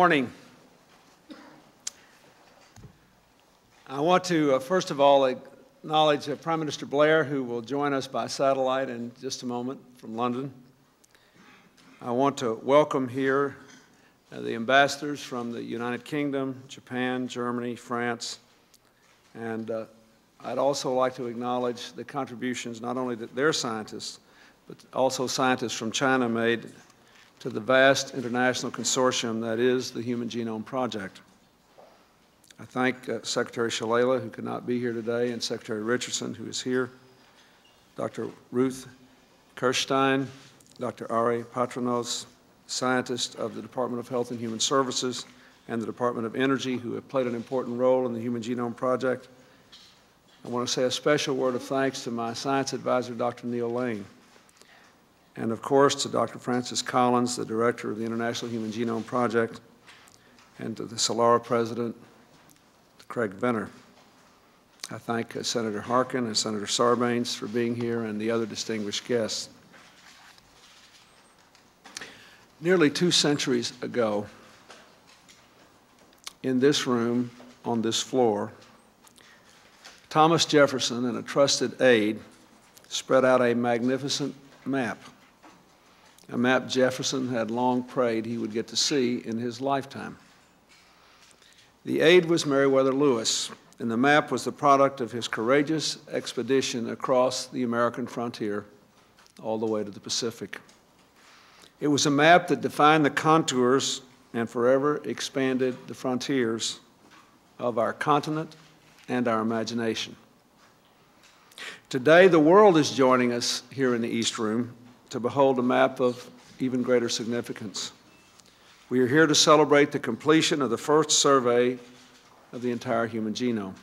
morning. I want to, uh, first of all, acknowledge uh, Prime Minister Blair, who will join us by satellite in just a moment from London. I want to welcome here uh, the ambassadors from the United Kingdom, Japan, Germany, France, and uh, I'd also like to acknowledge the contributions not only that their scientists, but also scientists from China made to the vast international consortium that is the Human Genome Project. I thank uh, Secretary Shalala, who could not be here today, and Secretary Richardson, who is here, Dr. Ruth Kirschstein, Dr. Ari Patrinos, scientists of the Department of Health and Human Services and the Department of Energy, who have played an important role in the Human Genome Project. I want to say a special word of thanks to my science advisor, Dr. Neil Lane, and of course to Dr. Francis Collins, the director of the International Human Genome Project, and to the Celera president, Craig Venter. I thank uh, Senator Harkin and Senator Sarbanes for being here and the other distinguished guests. Nearly two centuries ago, in this room, on this floor, Thomas Jefferson and a trusted aide spread out a magnificent map, a map Jefferson had long prayed he would get to see in his lifetime. The aide was Meriwether Lewis, and the map was the product of his courageous expedition across the American frontier all the way to the Pacific. It was a map that defined the contours and forever expanded the frontiers of our continent and our imagination. Today, the world is joining us here in the East Room to behold a map of even greater significance. We are here to celebrate the completion of the first survey of the entire human genome.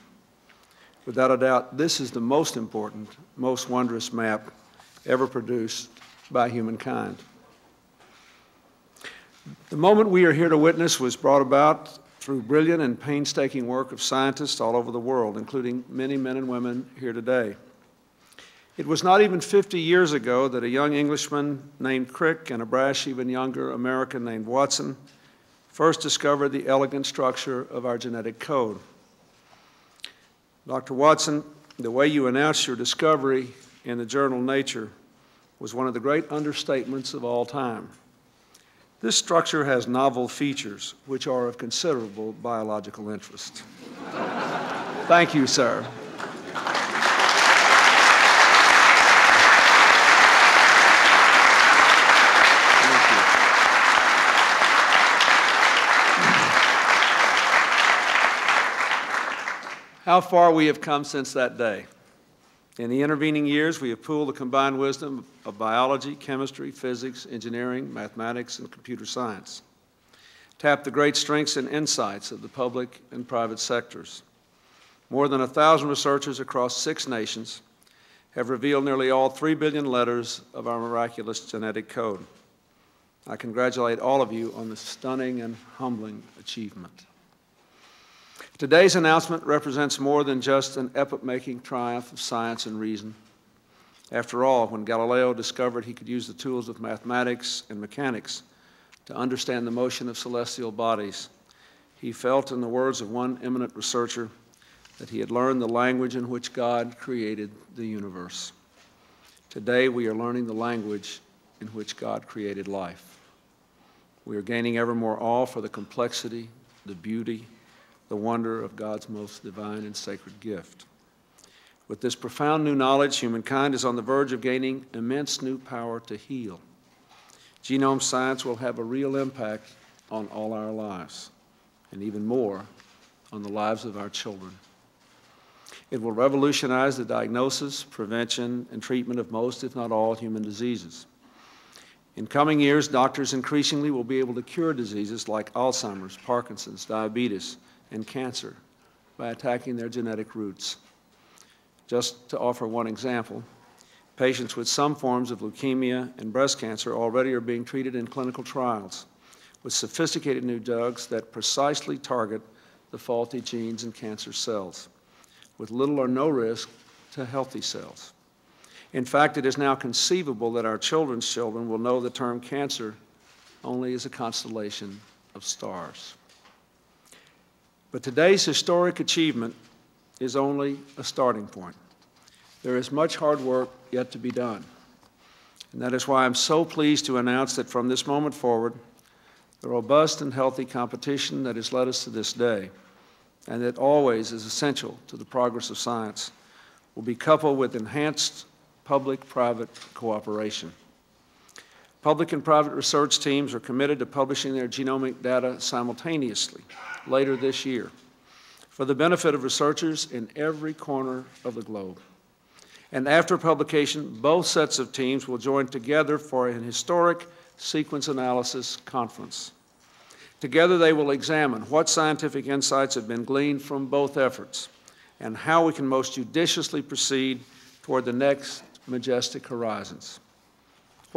Without a doubt, this is the most important, most wondrous map ever produced by humankind. The moment we are here to witness was brought about through brilliant and painstaking work of scientists all over the world, including many men and women here today. It was not even 50 years ago that a young Englishman named Crick and a brash, even younger American named Watson first discovered the elegant structure of our genetic code. Dr. Watson, the way you announced your discovery in the journal Nature was one of the great understatements of all time. This structure has novel features which are of considerable biological interest. Thank you, sir. How far we have come since that day. In the intervening years, we have pooled the combined wisdom of biology, chemistry, physics, engineering, mathematics, and computer science, tapped the great strengths and insights of the public and private sectors. More than a thousand researchers across six nations have revealed nearly all three billion letters of our miraculous genetic code. I congratulate all of you on this stunning and humbling achievement. Today's announcement represents more than just an epoch-making triumph of science and reason. After all, when Galileo discovered he could use the tools of mathematics and mechanics to understand the motion of celestial bodies, he felt, in the words of one eminent researcher, that he had learned the language in which God created the universe. Today, we are learning the language in which God created life. We are gaining ever more awe for the complexity, the beauty, the wonder of God's most divine and sacred gift. With this profound new knowledge, humankind is on the verge of gaining immense new power to heal. Genome science will have a real impact on all our lives, and even more on the lives of our children. It will revolutionize the diagnosis, prevention, and treatment of most, if not all, human diseases. In coming years, doctors increasingly will be able to cure diseases like Alzheimer's, Parkinson's, diabetes, and cancer by attacking their genetic roots. Just to offer one example, patients with some forms of leukemia and breast cancer already are being treated in clinical trials with sophisticated new drugs that precisely target the faulty genes in cancer cells. with little or no risk to healthy cells. In fact, it is now conceivable that our children's children will know the term cancer only as a constellation of stars. But today's historic achievement is only a starting point. There is much hard work yet to be done. And that is why I'm so pleased to announce that from this moment forward, the robust and healthy competition that has led us to this day, and that always is essential to the progress of science, will be coupled with enhanced public-private cooperation. Public and private research teams are committed to publishing their genomic data simultaneously later this year for the benefit of researchers in every corner of the globe. And after publication, both sets of teams will join together for an historic sequence analysis conference. Together, they will examine what scientific insights have been gleaned from both efforts and how we can most judiciously proceed toward the next majestic horizons.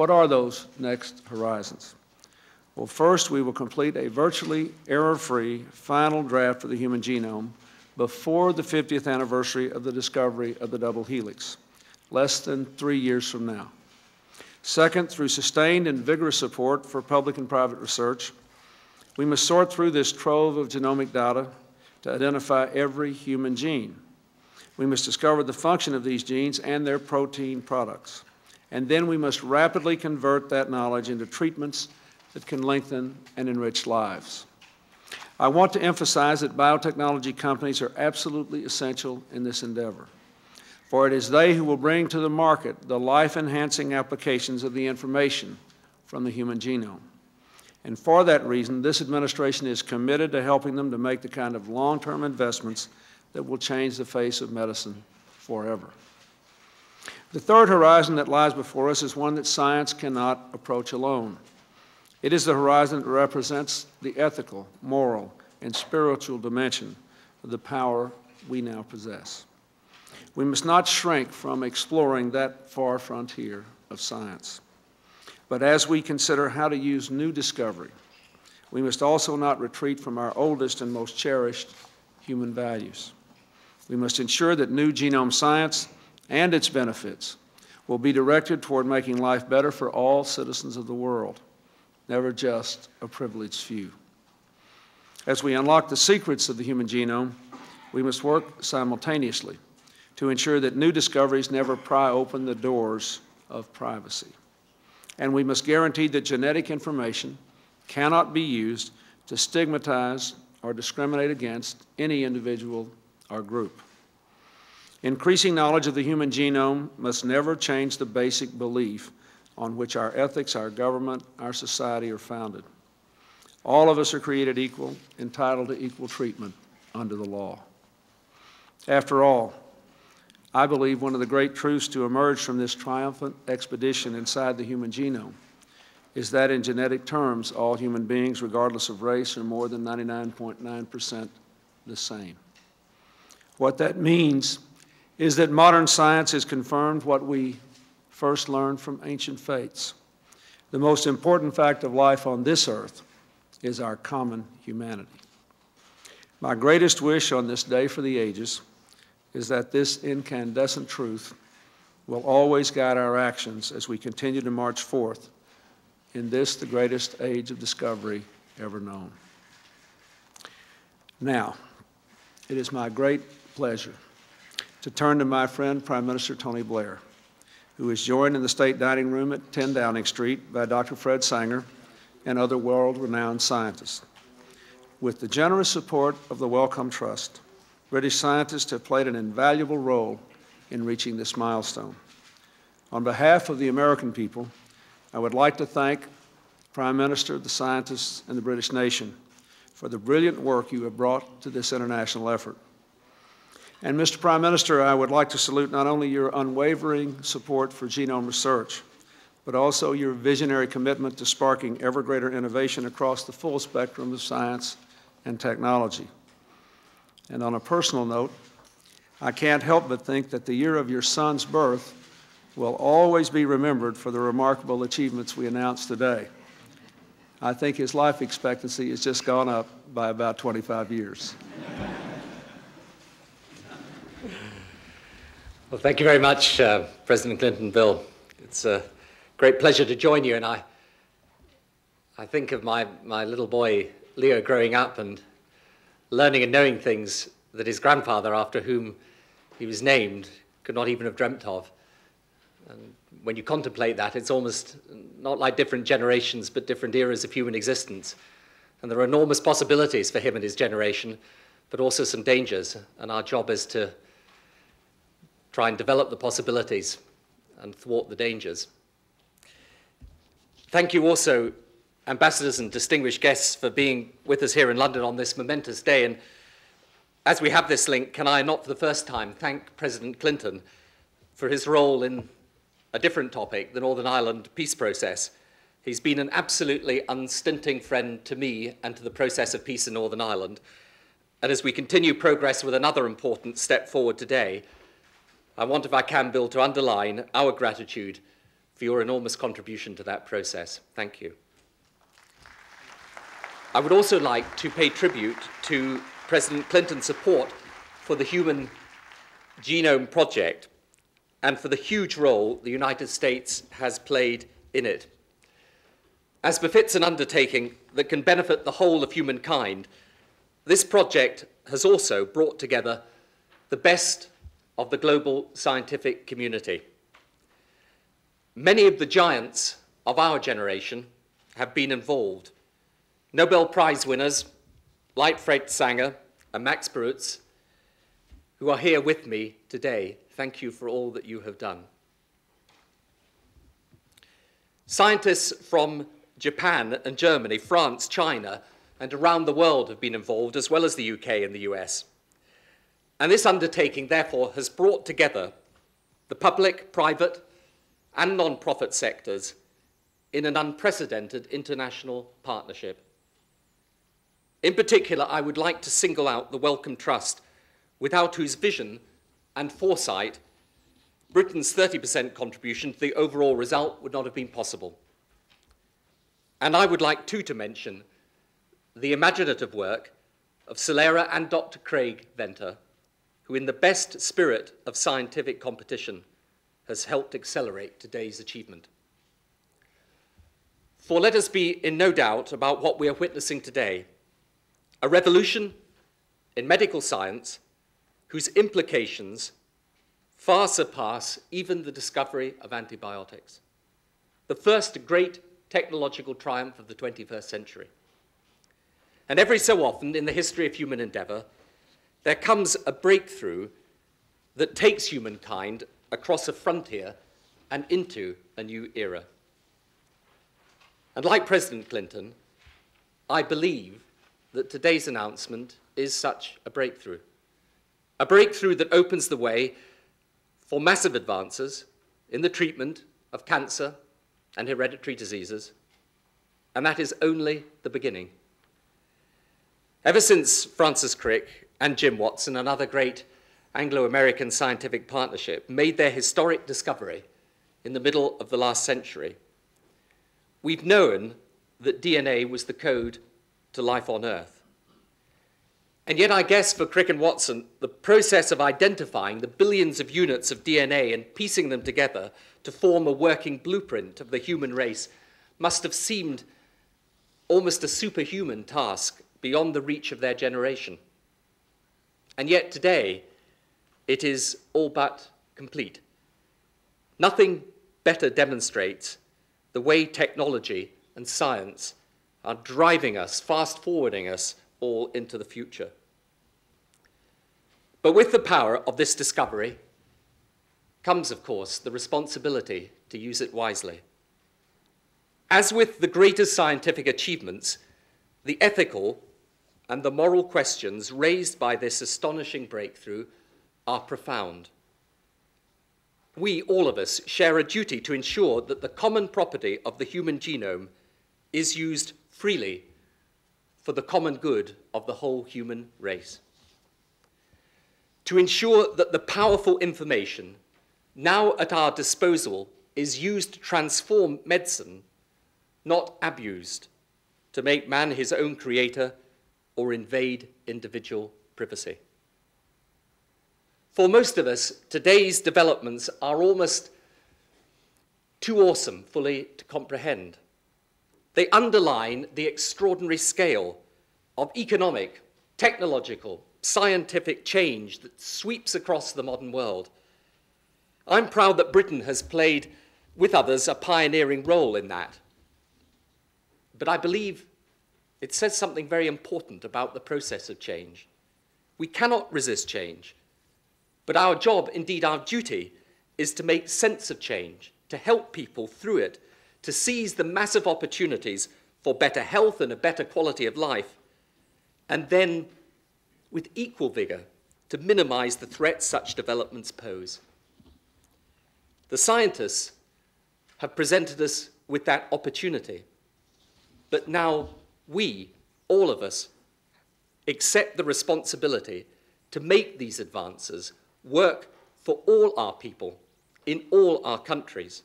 What are those next horizons? Well, first, we will complete a virtually error-free final draft of the human genome before the 50th anniversary of the discovery of the double helix, less than three years from now. Second, through sustained and vigorous support for public and private research, we must sort through this trove of genomic data to identify every human gene. We must discover the function of these genes and their protein products. And then we must rapidly convert that knowledge into treatments that can lengthen and enrich lives. I want to emphasize that biotechnology companies are absolutely essential in this endeavor, for it is they who will bring to the market the life-enhancing applications of the information from the human genome. And for that reason, this administration is committed to helping them to make the kind of long-term investments that will change the face of medicine forever. The third horizon that lies before us is one that science cannot approach alone. It is the horizon that represents the ethical, moral, and spiritual dimension of the power we now possess. We must not shrink from exploring that far frontier of science. But as we consider how to use new discovery, we must also not retreat from our oldest and most cherished human values. We must ensure that new genome science and its benefits will be directed toward making life better for all citizens of the world, never just a privileged few. As we unlock the secrets of the human genome, we must work simultaneously to ensure that new discoveries never pry open the doors of privacy. And we must guarantee that genetic information cannot be used to stigmatize or discriminate against any individual or group. Increasing knowledge of the human genome must never change the basic belief on which our ethics, our government, our society are founded. All of us are created equal, entitled to equal treatment under the law. After all, I believe one of the great truths to emerge from this triumphant expedition inside the human genome is that in genetic terms, all human beings, regardless of race, are more than 99.9% the same. What that means is that modern science has confirmed what we first learned from ancient faiths. The most important fact of life on this earth is our common humanity. My greatest wish on this day for the ages is that this incandescent truth will always guide our actions as we continue to march forth in this, the greatest age of discovery ever known. Now, it is my great pleasure to turn to my friend, Prime Minister Tony Blair, who is joined in the state dining room at 10 Downing Street by Dr. Fred Sanger and other world-renowned scientists. With the generous support of the Wellcome Trust, British scientists have played an invaluable role in reaching this milestone. On behalf of the American people, I would like to thank Prime Minister, the scientists, and the British nation for the brilliant work you have brought to this international effort. And Mr. Prime Minister, I would like to salute not only your unwavering support for genome research, but also your visionary commitment to sparking ever greater innovation across the full spectrum of science and technology. And on a personal note, I can't help but think that the year of your son's birth will always be remembered for the remarkable achievements we announced today. I think his life expectancy has just gone up by about 25 years. Well, thank you very much, uh, President Clinton, Bill. It's a great pleasure to join you, and I, I think of my, my little boy Leo growing up and learning and knowing things that his grandfather, after whom he was named, could not even have dreamt of. And when you contemplate that, it's almost not like different generations, but different eras of human existence. And there are enormous possibilities for him and his generation, but also some dangers. And our job is to try and develop the possibilities and thwart the dangers. Thank you also, ambassadors and distinguished guests, for being with us here in London on this momentous day. And as we have this link, can I not for the first time thank President Clinton for his role in a different topic, the Northern Ireland peace process. He's been an absolutely unstinting friend to me and to the process of peace in Northern Ireland. And as we continue progress with another important step forward today, I want, if I can, Bill, to underline our gratitude for your enormous contribution to that process. Thank you. I would also like to pay tribute to President Clinton's support for the Human Genome Project and for the huge role the United States has played in it. As befits an undertaking that can benefit the whole of humankind, this project has also brought together the best of the global scientific community. Many of the giants of our generation have been involved. Nobel Prize winners, Leitfried Sanger and Max Perutz, who are here with me today, thank you for all that you have done. Scientists from Japan and Germany, France, China, and around the world have been involved, as well as the UK and the US. And this undertaking, therefore, has brought together the public, private, and non-profit sectors in an unprecedented international partnership. In particular, I would like to single out the Wellcome Trust, without whose vision and foresight Britain's 30% contribution to the overall result would not have been possible. And I would like too to mention the imaginative work of Celera and Dr. Craig Venter, who, in the best spirit of scientific competition, has helped accelerate today's achievement. For let us be in no doubt about what we are witnessing today a revolution in medical science whose implications far surpass even the discovery of antibiotics. The first great technological triumph of the 21st century. And every so often in the history of human endeavor, there comes a breakthrough that takes humankind across a frontier and into a new era. And like President Clinton, I believe that today's announcement is such a breakthrough. A breakthrough that opens the way for massive advances in the treatment of cancer and hereditary diseases, and that is only the beginning. Ever since Francis Crick and Jim Watson, another great Anglo-American scientific partnership, made their historic discovery in the middle of the last century, we've known that DNA was the code to life on Earth. And yet, I guess for Crick and Watson, the process of identifying the billions of units of DNA and piecing them together to form a working blueprint of the human race must have seemed almost a superhuman task beyond the reach of their generation. And yet today, it is all but complete. Nothing better demonstrates the way technology and science are driving us, fast forwarding us all into the future. But with the power of this discovery comes, of course, the responsibility to use it wisely. As with the greatest scientific achievements, the ethical and the moral questions raised by this astonishing breakthrough are profound. We, all of us, share a duty to ensure that the common property of the human genome is used freely for the common good of the whole human race. To ensure that the powerful information now at our disposal is used to transform medicine, not abused to make man his own creator or invade individual privacy. For most of us, today's developments are almost too awesome fully to comprehend. They underline the extraordinary scale of economic, technological, scientific change that sweeps across the modern world. I'm proud that Britain has played, with others, a pioneering role in that. But I believe it says something very important about the process of change. We cannot resist change, but our job, indeed our duty, is to make sense of change, to help people through it, to seize the massive opportunities for better health and a better quality of life, and then, with equal vigour, to minimize the threats such developments pose. The scientists have presented us with that opportunity, but now we, all of us, accept the responsibility to make these advances work for all our people in all our countries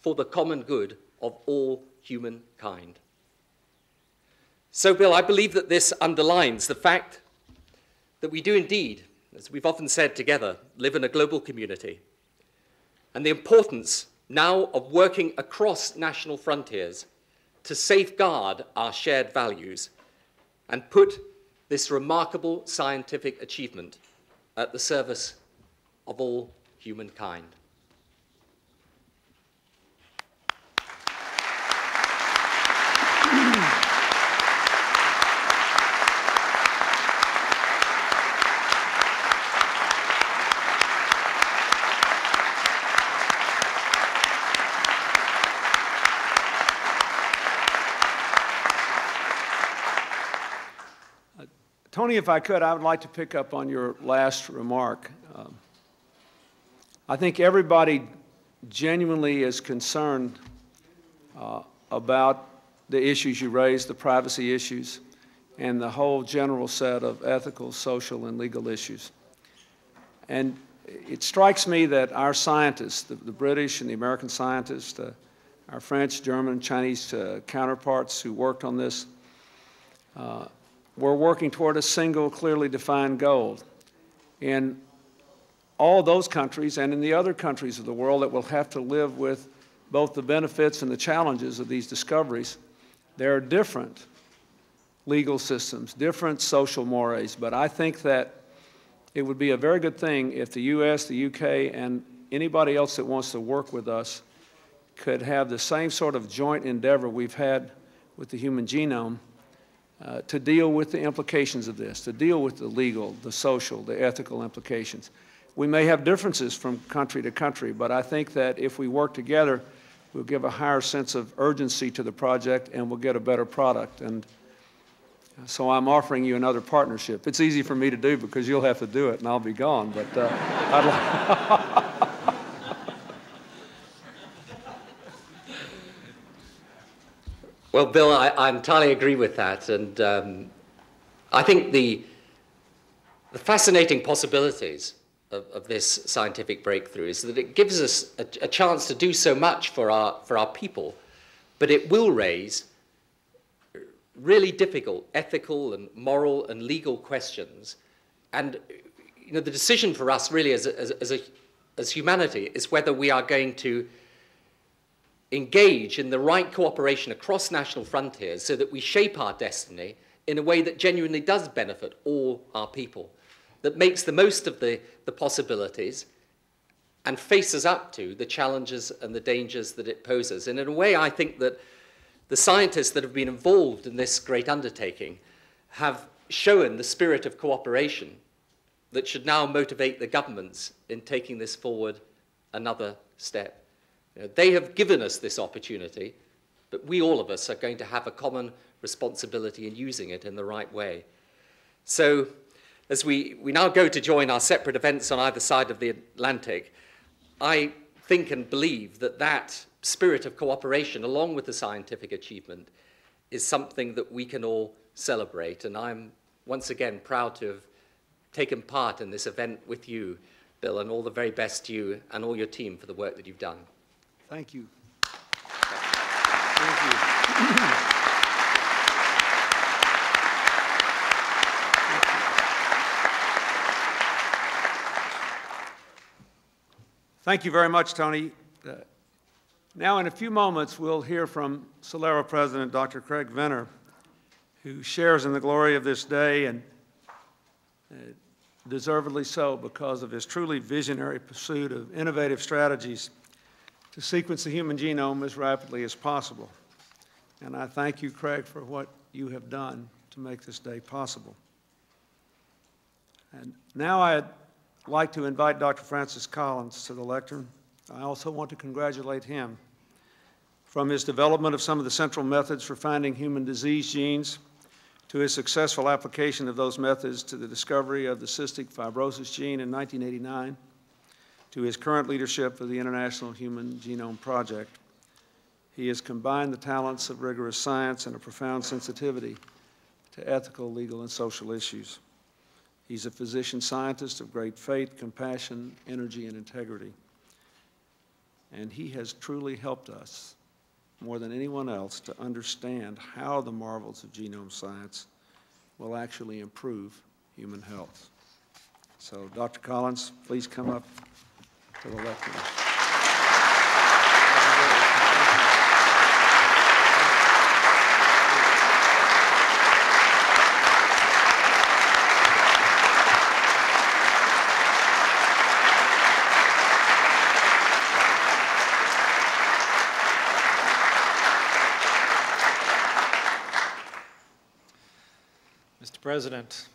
for the common good of all humankind. So, Bill, I believe that this underlines the fact that we do indeed, as we've often said together, live in a global community, and the importance now of working across national frontiers to safeguard our shared values and put this remarkable scientific achievement at the service of all humankind. Tony, if I could, I would like to pick up on your last remark. Um, I think everybody genuinely is concerned uh, about the issues you raised, the privacy issues, and the whole general set of ethical, social, and legal issues. And it strikes me that our scientists, the, the British and the American scientists, uh, our French, German, and Chinese uh, counterparts who worked on this, uh, we're working toward a single, clearly defined goal. In all those countries and in the other countries of the world that will have to live with both the benefits and the challenges of these discoveries, there are different legal systems, different social mores, but I think that it would be a very good thing if the U.S., the U.K., and anybody else that wants to work with us could have the same sort of joint endeavor we've had with the human genome uh, to deal with the implications of this, to deal with the legal, the social, the ethical implications. We may have differences from country to country, but I think that if we work together, we'll give a higher sense of urgency to the project and we'll get a better product. And so I'm offering you another partnership. It's easy for me to do because you'll have to do it and I'll be gone. But uh, I'd like Well, Bill, I, I entirely agree with that. And um, I think the, the fascinating possibilities of, of, this scientific breakthrough is that it gives us a, a, chance to do so much for our, for our people, but it will raise really difficult ethical and moral and legal questions. And you know, the decision for us really as, as, a, as humanity is whether we are going to engage in the right cooperation across national frontiers so that we shape our destiny in a way that genuinely does benefit all our people, that makes the most of the, the possibilities and faces up to the challenges and the dangers that it poses. And in a way, I think that the scientists that have been involved in this great undertaking have shown the spirit of cooperation that should now motivate the governments in taking this forward another step. You know, they have given us this opportunity, but we, all of us, are going to have a common responsibility in using it in the right way. So, as we, we now go to join our separate events on either side of the Atlantic, I think and believe that that spirit of cooperation, along with the scientific achievement, is something that we can all celebrate. And I'm once again proud to have taken part in this event with you, Bill, and all the very best to you and all your team for the work that you've done. Thank you. Thank you. Thank you very much, Tony. Uh, now, in a few moments, we'll hear from Celera President Dr. Craig Venter, who shares in the glory of this day and uh, deservedly so because of his truly visionary pursuit of innovative strategies to sequence the human genome as rapidly as possible. And I thank you, Craig, for what you have done to make this day possible. And now I'd like to invite Dr. Francis Collins to the lectern. I also want to congratulate him from his development of some of the central methods for finding human disease genes to his successful application of those methods to the discovery of the cystic fibrosis gene in 1989, to his current leadership of the International Human Genome Project. He has combined the talents of rigorous science and a profound sensitivity to ethical, legal, and social issues. He's a physician scientist of great faith, compassion, energy, and integrity. And he has truly helped us more than anyone else to understand how the marvels of genome science will actually improve human health. So, Dr. Collins, please come up to the lectern. President,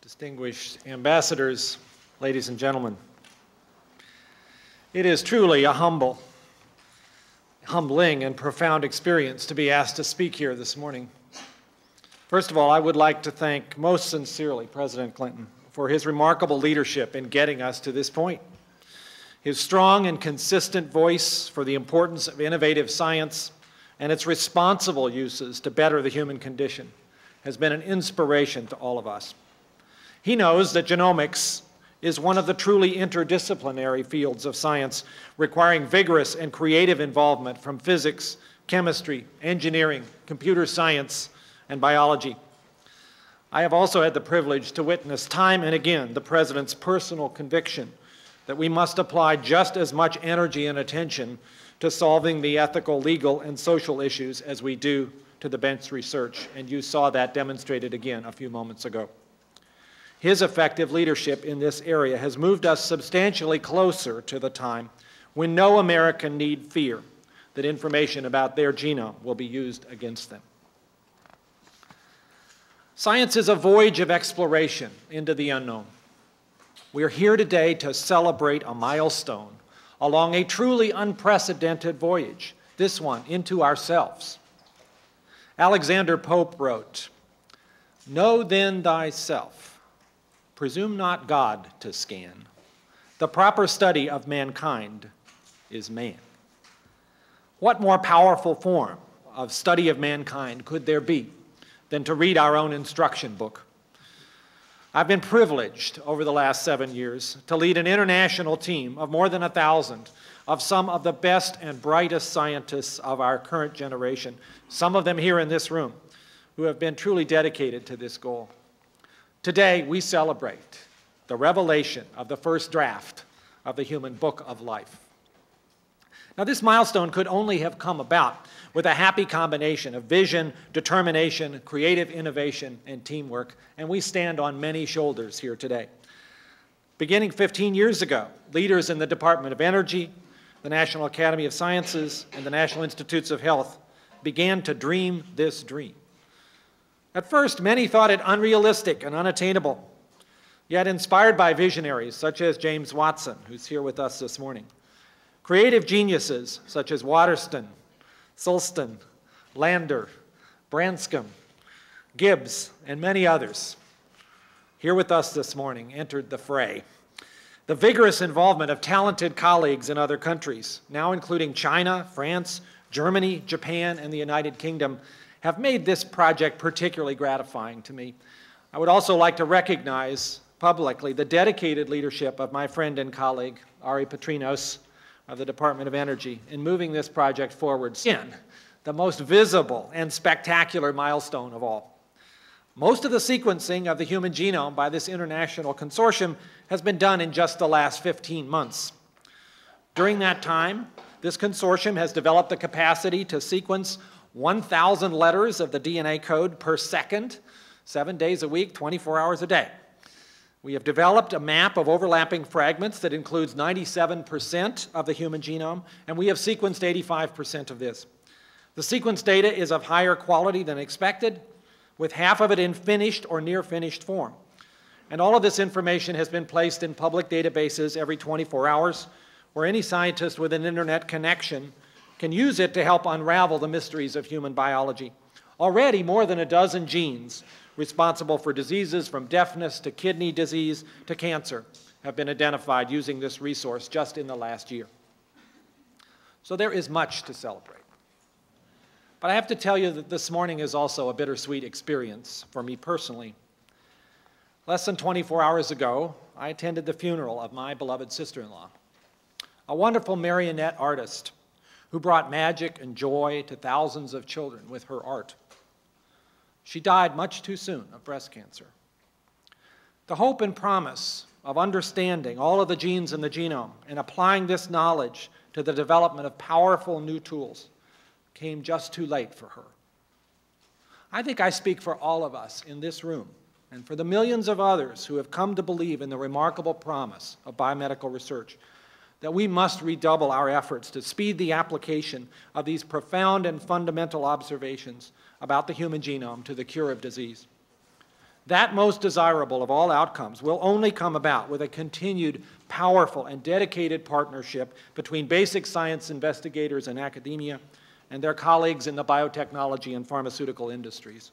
distinguished ambassadors, ladies and gentlemen. It is truly a humble, humbling, and profound experience to be asked to speak here this morning. First of all, I would like to thank most sincerely President Clinton for his remarkable leadership in getting us to this point. His strong and consistent voice for the importance of innovative science and its responsible uses to better the human condition has been an inspiration to all of us. He knows that genomics is one of the truly interdisciplinary fields of science, requiring vigorous and creative involvement from physics, chemistry, engineering, computer science, and biology. I have also had the privilege to witness time and again the President's personal conviction that we must apply just as much energy and attention to solving the ethical, legal, and social issues as we do to the bench research, and you saw that demonstrated again a few moments ago. His effective leadership in this area has moved us substantially closer to the time when no American need fear that information about their genome will be used against them. Science is a voyage of exploration into the unknown. We are here today to celebrate a milestone along a truly unprecedented voyage, this one into ourselves. Alexander Pope wrote, Know then thyself, presume not God to scan. The proper study of mankind is man. What more powerful form of study of mankind could there be than to read our own instruction book? I've been privileged over the last seven years to lead an international team of more than a thousand of some of the best and brightest scientists of our current generation, some of them here in this room, who have been truly dedicated to this goal. Today, we celebrate the revelation of the first draft of the human book of life. Now, this milestone could only have come about with a happy combination of vision, determination, creative innovation, and teamwork, and we stand on many shoulders here today. Beginning 15 years ago, leaders in the Department of Energy, the National Academy of Sciences, and the National Institutes of Health began to dream this dream. At first, many thought it unrealistic and unattainable, yet inspired by visionaries such as James Watson, who's here with us this morning, creative geniuses such as Waterston, Sulston, Lander, Branscomb, Gibbs, and many others, here with us this morning, entered the fray. The vigorous involvement of talented colleagues in other countries, now including China, France, Germany, Japan, and the United Kingdom, have made this project particularly gratifying to me. I would also like to recognize publicly the dedicated leadership of my friend and colleague, Ari Patrinos of the Department of Energy, in moving this project forward. in the most visible and spectacular milestone of all. Most of the sequencing of the human genome by this international consortium has been done in just the last 15 months. During that time, this consortium has developed the capacity to sequence 1,000 letters of the DNA code per second, seven days a week, 24 hours a day. We have developed a map of overlapping fragments that includes 97% of the human genome, and we have sequenced 85% of this. The sequence data is of higher quality than expected, with half of it in finished or near finished form. And all of this information has been placed in public databases every 24 hours, where any scientist with an internet connection can use it to help unravel the mysteries of human biology. Already, more than a dozen genes responsible for diseases from deafness to kidney disease to cancer have been identified using this resource just in the last year. So there is much to celebrate. But I have to tell you that this morning is also a bittersweet experience for me personally. Less than 24 hours ago, I attended the funeral of my beloved sister in law, a wonderful marionette artist who brought magic and joy to thousands of children with her art. She died much too soon of breast cancer. The hope and promise of understanding all of the genes in the genome and applying this knowledge to the development of powerful new tools came just too late for her. I think I speak for all of us in this room and for the millions of others who have come to believe in the remarkable promise of biomedical research that we must redouble our efforts to speed the application of these profound and fundamental observations about the human genome to the cure of disease. That most desirable of all outcomes will only come about with a continued powerful and dedicated partnership between basic science investigators and academia and their colleagues in the biotechnology and pharmaceutical industries.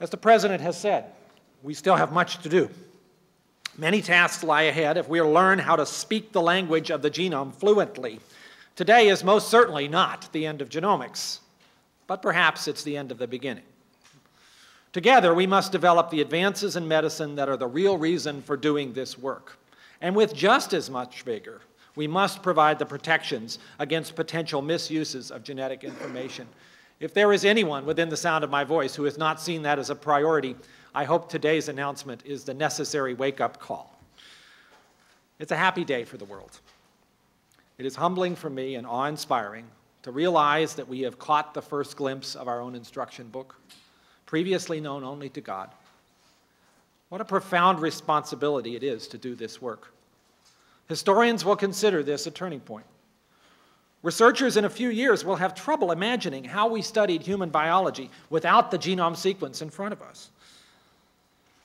As the President has said, we still have much to do. Many tasks lie ahead if we learn how to speak the language of the genome fluently. Today is most certainly not the end of genomics, but perhaps it's the end of the beginning. Together, we must develop the advances in medicine that are the real reason for doing this work, and with just as much vigor we must provide the protections against potential misuses of genetic information. If there is anyone within the sound of my voice who has not seen that as a priority, I hope today's announcement is the necessary wake-up call. It's a happy day for the world. It is humbling for me and awe-inspiring to realize that we have caught the first glimpse of our own instruction book, previously known only to God. What a profound responsibility it is to do this work. Historians will consider this a turning point. Researchers in a few years will have trouble imagining how we studied human biology without the genome sequence in front of us.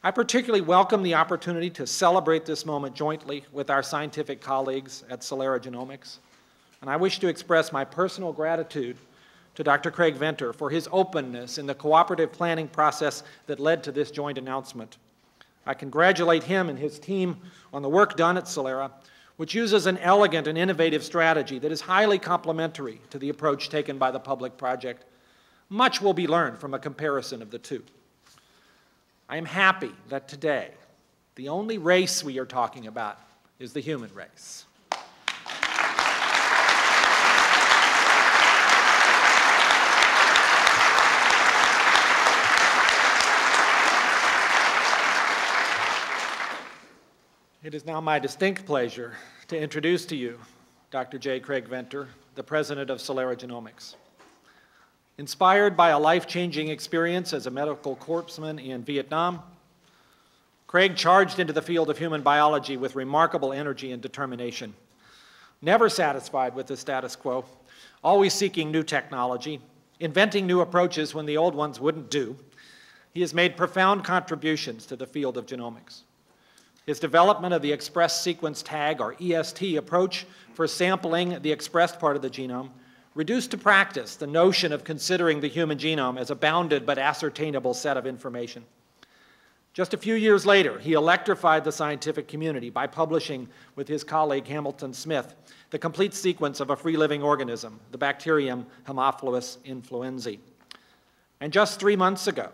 I particularly welcome the opportunity to celebrate this moment jointly with our scientific colleagues at Celera Genomics, and I wish to express my personal gratitude to Dr. Craig Venter for his openness in the cooperative planning process that led to this joint announcement. I congratulate him and his team on the work done at Celera which uses an elegant and innovative strategy that is highly complementary to the approach taken by the public project. Much will be learned from a comparison of the two. I am happy that today, the only race we are talking about is the human race. It is now my distinct pleasure to introduce to you Dr. J. Craig Venter, the president of Celera Genomics. Inspired by a life-changing experience as a medical corpsman in Vietnam, Craig charged into the field of human biology with remarkable energy and determination. Never satisfied with the status quo, always seeking new technology, inventing new approaches when the old ones wouldn't do, he has made profound contributions to the field of genomics. His development of the express sequence tag, or EST, approach for sampling the expressed part of the genome reduced to practice the notion of considering the human genome as a bounded but ascertainable set of information. Just a few years later, he electrified the scientific community by publishing with his colleague Hamilton Smith the complete sequence of a free-living organism, the bacterium Haemophilus influenzae. And just three months ago,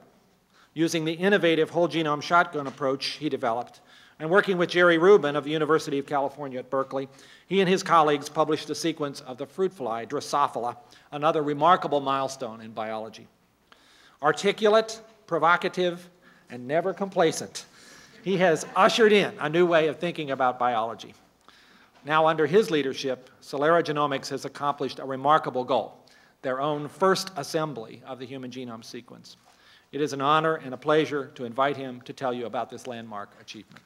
using the innovative whole genome shotgun approach he developed, and working with Jerry Rubin of the University of California at Berkeley, he and his colleagues published a sequence of the fruit fly, Drosophila, another remarkable milestone in biology. Articulate, provocative, and never complacent, he has ushered in a new way of thinking about biology. Now, under his leadership, Celera Genomics has accomplished a remarkable goal, their own first assembly of the human genome sequence. It is an honor and a pleasure to invite him to tell you about this landmark achievement.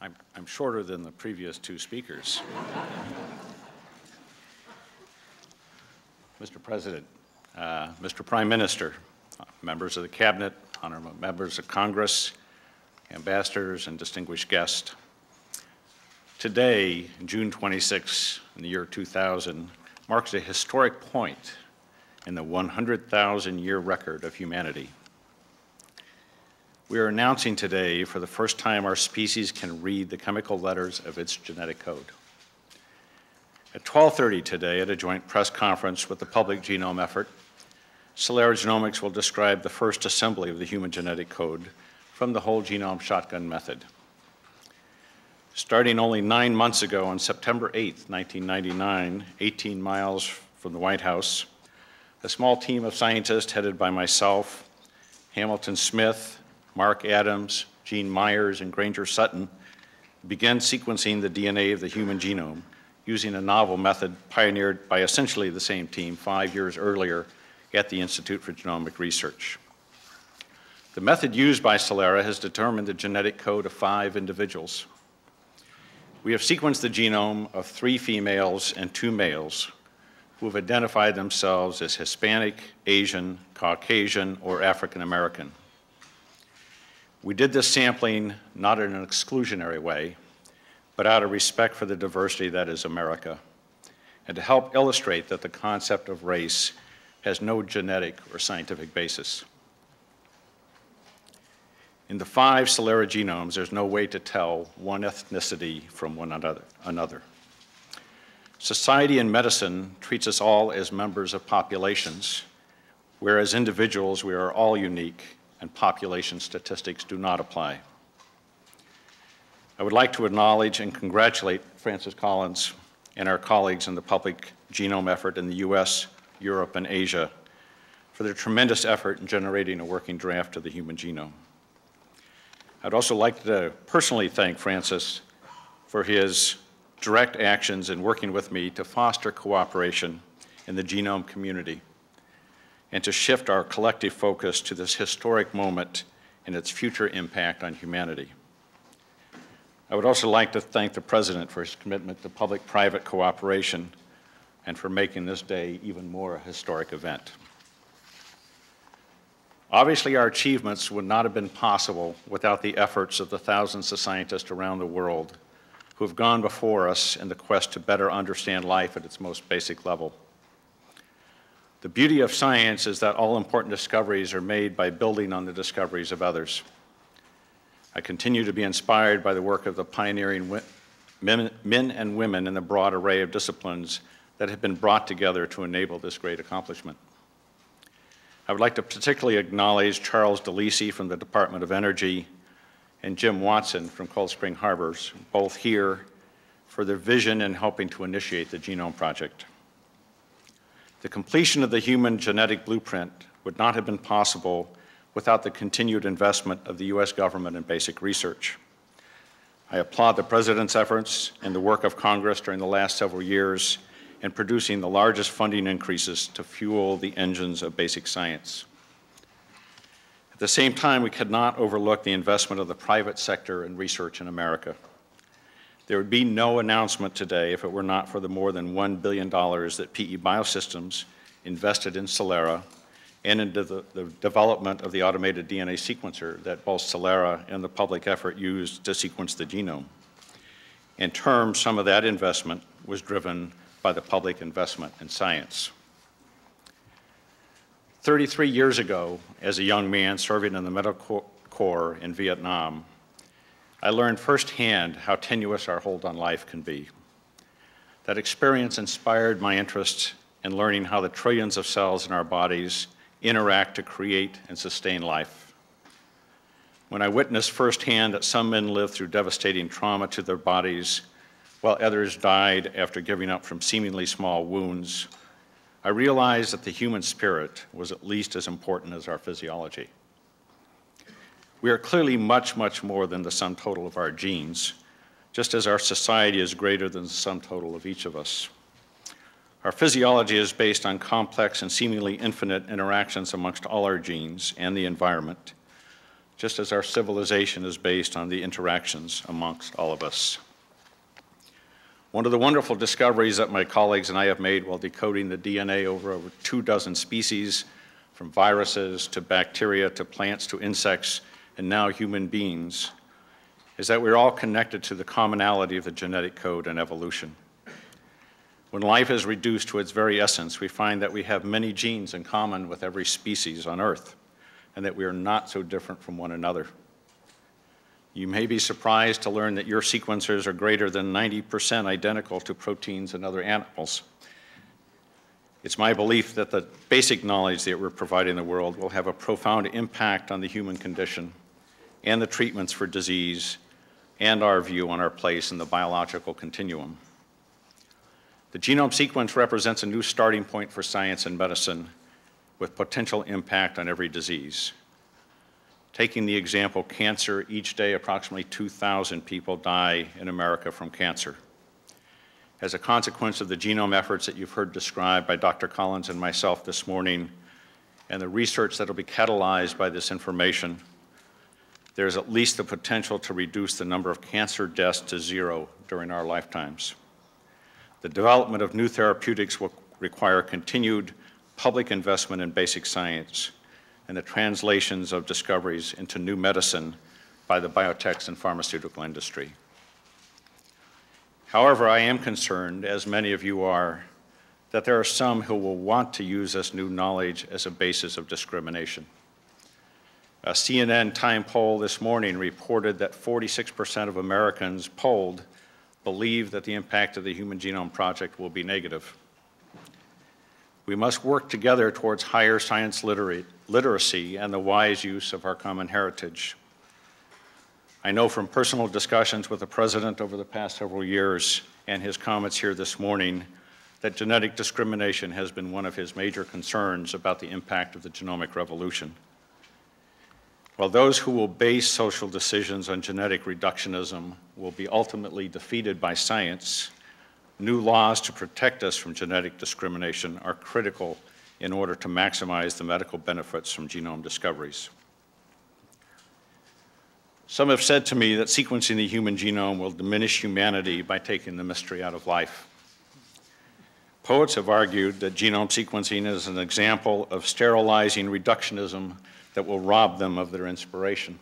I'm, I'm shorter than the previous two speakers. Mr. President, uh, Mr. Prime Minister, members of the Cabinet, honorable members of Congress, ambassadors, and distinguished guests. Today, June 26, in the year 2000, marks a historic point in the 100,000-year record of humanity. We are announcing today for the first time our species can read the chemical letters of its genetic code. At 12:30 today at a joint press conference with the Public Genome Effort, Celera Genomics will describe the first assembly of the human genetic code from the whole genome shotgun method. Starting only nine months ago on September 8, 1999, 18 miles from the White House, a small team of scientists headed by myself, Hamilton Smith, Mark Adams, Gene Myers, and Granger Sutton began sequencing the DNA of the human genome using a novel method pioneered by essentially the same team five years earlier at the Institute for Genomic Research. The method used by Celera has determined the genetic code of five individuals. We have sequenced the genome of three females and two males who have identified themselves as Hispanic, Asian, Caucasian, or African American. We did this sampling not in an exclusionary way, but out of respect for the diversity that is America, and to help illustrate that the concept of race has no genetic or scientific basis. In the five Celera genomes, there's no way to tell one ethnicity from one another. another. Society and medicine treats us all as members of populations, whereas individuals, we are all unique and population statistics do not apply. I would like to acknowledge and congratulate Francis Collins and our colleagues in the public genome effort in the US, Europe, and Asia for their tremendous effort in generating a working draft of the human genome. I'd also like to personally thank Francis for his direct actions in working with me to foster cooperation in the genome community and to shift our collective focus to this historic moment and its future impact on humanity. I would also like to thank the President for his commitment to public-private cooperation and for making this day even more a historic event. Obviously, our achievements would not have been possible without the efforts of the thousands of scientists around the world who have gone before us in the quest to better understand life at its most basic level. The beauty of science is that all important discoveries are made by building on the discoveries of others. I continue to be inspired by the work of the pioneering men, and women in the broad array of disciplines that have been brought together to enable this great accomplishment. I would like to particularly acknowledge Charles DeLisi from the Department of Energy and Jim Watson from Cold Spring Harbors, both here for their vision in helping to initiate the Genome Project. The completion of the human genetic blueprint would not have been possible without the continued investment of the U.S. government in basic research. I applaud the President's efforts and the work of Congress during the last several years in producing the largest funding increases to fuel the engines of basic science. At the same time, we could not overlook the investment of the private sector in research in America. There would be no announcement today if it were not for the more than $1 billion that PE Biosystems invested in Celera and into the, the, development of the automated DNA sequencer that both Celera and the public effort used to sequence the genome. In terms, some of that investment was driven by the public investment in science. 33 years ago, as a young man serving in the Medical Corps in Vietnam, I learned firsthand how tenuous our hold on life can be. That experience inspired my interest in learning how the trillions of cells in our bodies interact to create and sustain life. When I witnessed firsthand that some men lived through devastating trauma to their bodies, while others died after giving up from seemingly small wounds, I realized that the human spirit was at least as important as our physiology. We are clearly much, much more than the sum total of our genes, just as our society is greater than the sum total of each of us. Our physiology is based on complex and seemingly infinite interactions amongst all our genes and the environment, just as our civilization is based on the interactions amongst all of us. One of the wonderful discoveries that my colleagues and I have made while decoding the DNA over over two dozen species, from viruses to bacteria to plants to insects, and now human beings, is that we're all connected to the commonality of the genetic code and evolution. When life is reduced to its very essence, we find that we have many genes in common with every species on Earth, and that we are not so different from one another. You may be surprised to learn that your sequencers are greater than 90% identical to proteins in other animals. It's my belief that the basic knowledge that we're providing the world will have a profound impact on the human condition and the treatments for disease and our view on our place in the biological continuum. The genome sequence represents a new starting point for science and medicine with potential impact on every disease. Taking the example cancer, each day approximately 2,000 people die in America from cancer. As a consequence of the genome efforts that you've heard described by Dr. Collins and myself this morning, and the research that will be catalyzed by this information, there's at least the potential to reduce the number of cancer deaths to zero during our lifetimes. The development of new therapeutics will require continued public investment in basic science and the translations of discoveries into new medicine by the biotechs and pharmaceutical industry. However, I am concerned, as many of you are, that there are some who will want to use this new knowledge as a basis of discrimination. A CNN Time poll this morning reported that 46% of Americans polled believe that the impact of the Human Genome Project will be negative. We must work together towards higher science literacy and the wise use of our common heritage. I know from personal discussions with the President over the past several years and his comments here this morning that genetic discrimination has been one of his major concerns about the impact of the genomic revolution. While those who will base social decisions on genetic reductionism will be ultimately defeated by science, new laws to protect us from genetic discrimination are critical in order to maximize the medical benefits from genome discoveries. Some have said to me that sequencing the human genome will diminish humanity by taking the mystery out of life. Poets have argued that genome sequencing is an example of sterilizing reductionism that will rob them of their inspiration.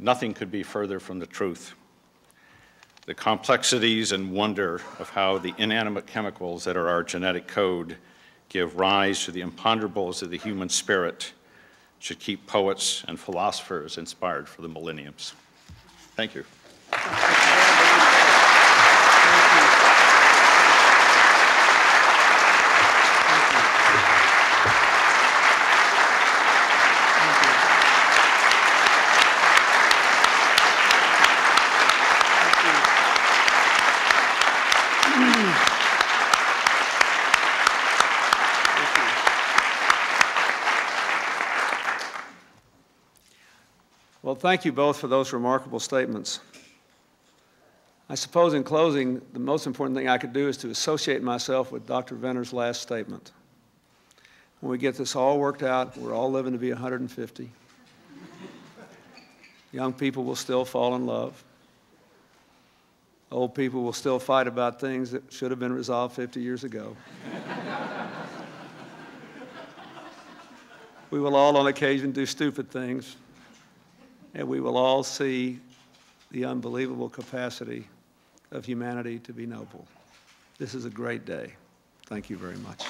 Nothing could be further from the truth. The complexities and wonder of how the inanimate chemicals that are our genetic code give rise to the imponderables of the human spirit should keep poets and philosophers inspired for the millenniums. Thank you. Thank you both for those remarkable statements. I suppose in closing, the most important thing I could do is to associate myself with Dr. Venter's last statement. When we get this all worked out, we're all living to be 150. Young people will still fall in love. Old people will still fight about things that should have been resolved 50 years ago. we will all, on occasion, do stupid things and we will all see the unbelievable capacity of humanity to be noble. This is a great day. Thank you very much.